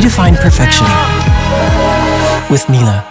Redefine perfection with Mila.